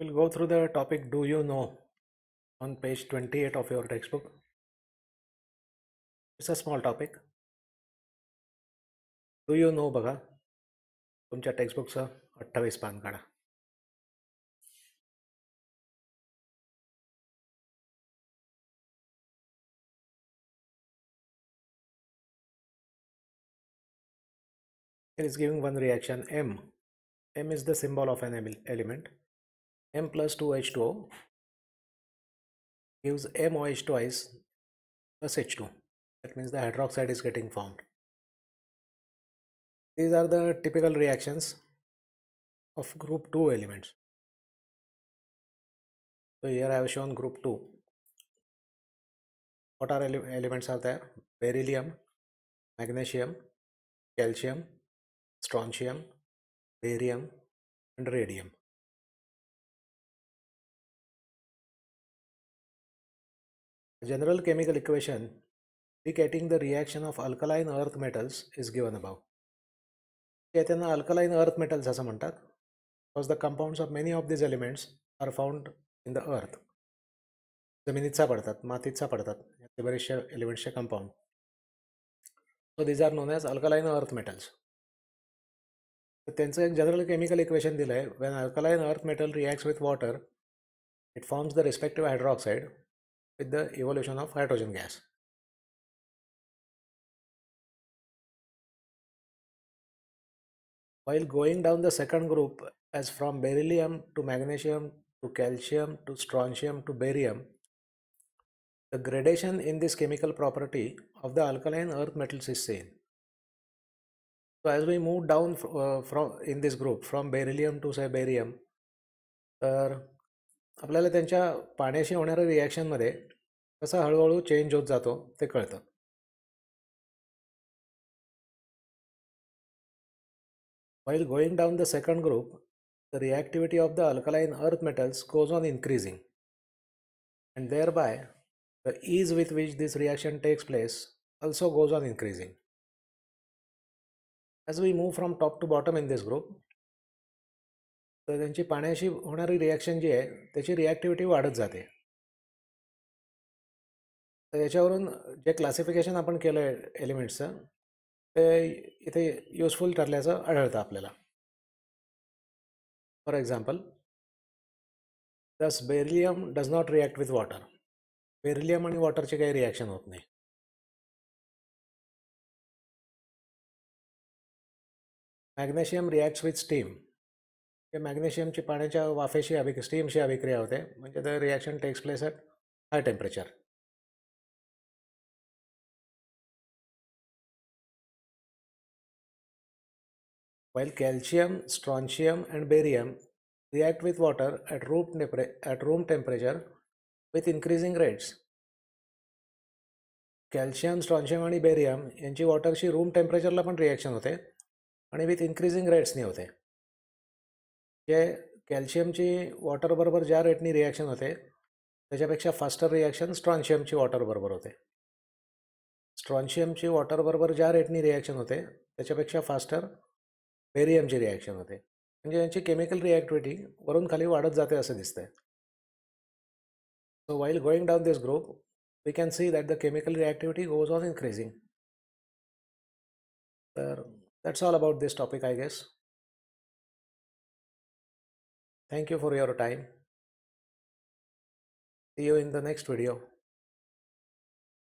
We'll go through the topic Do you know on page 28 of your textbook. It's a small topic. Do you know बघा तुमच्या टेक्स्टबुकचं अठ्ठावीस पान काढा It is giving one reaction M. M is the symbol of an ele- element. M plus 2H2O gives MOH twice plus H2. That means the hydroxide is getting formed. These are the typical reactions of group 2 elements. So here I have shown group 2. What are ele- elements are there? Beryllium, magnesium, calcium, strontium, barium, and radium. General chemical equation indicating the reaction of alkaline earth metals is given above. हे त्यांना alkaline earth metals असं म्हणतात because the compounds of many of these elements are found in the earth जमिनीत सापडतात मातीत सापडतात यातले बरेचसे एलिमेंट्सचे compound so these are known as alkaline earth metals तर त्यांचं एक जनरल केमिकल इक्वेशन दिलं आहे when alkaline earth metal reacts with water it forms the respective hydroxide with the evolution of hydrogen gas. While going down the second group as from beryllium to magnesium to calcium to strontium to barium, the gradation in this chemical property of the alkaline earth metals is seen. So as we move down uh, from in this group from beryllium to say barium, there आपल्याला त्यांच्या पाण्याशी होणाऱ्या रिॲक्शनमध्ये कसा हळूहळू change होत जातो ते कळतं. While going down the second group the reactivity of the alkaline earth metals goes on increasing and thereby the ease with which this reaction takes place also goes on increasing as we move from top to bottom in this group तर त्यांची पाण्याशी होणारी reaction जी आहे त्याची रिॲक्टिव्हिटी वाढत जाते. तर याच्यावरून जे क्लासिफिकेशन आपण केलं आहे एलिमेंट्सचं ते इथे युजफुल ठरल्याचं आढळतं आपल्याला. For example thus beryllium does not react with water beryllium आणि वॉटरची काही रिॲक्शन होत नाही. मॅग्नेशियम रिॲक्ट्स विथ स्टीम ते मॅग्नेशियमची पाण्याच्या वाफेशी अभिक स्टीमशी अभिक्रिया होते. म्हणजे the reaction takes place at high temperature while calcium, strontium, and barium react with water at room, tempera- at room temperature with increasing rates. Calcium strontium आणि barium यांची वॉटरशी room टेम्परेचरला पण reaction होते. आणि विथ इन्क्रीजिंग रेट्सनी होते. जे कॅल्शियमची वॉटरबरोबर ज्या रेटनी reaction होते त्याच्यापेक्षा फास्टर रिॲक्शन स्ट्रॉन्शियमची वॉटरबरोबर होते. स्ट्रॉन्शियमची वॉटरबरोबर ज्या रेटनी रिॲक्शन होते त्याच्यापेक्षा फास्टर बेरियमची रिॲक्शन होते. म्हणजे यांची केमिकल रिॲक्टिव्हिटी वरून खाली वाढत जाते असं दिसतंय. So while going down this group we can see that the chemical reactivity goes on increasing तर that's all about this topic I guess Thank you for your time. See you in the next video.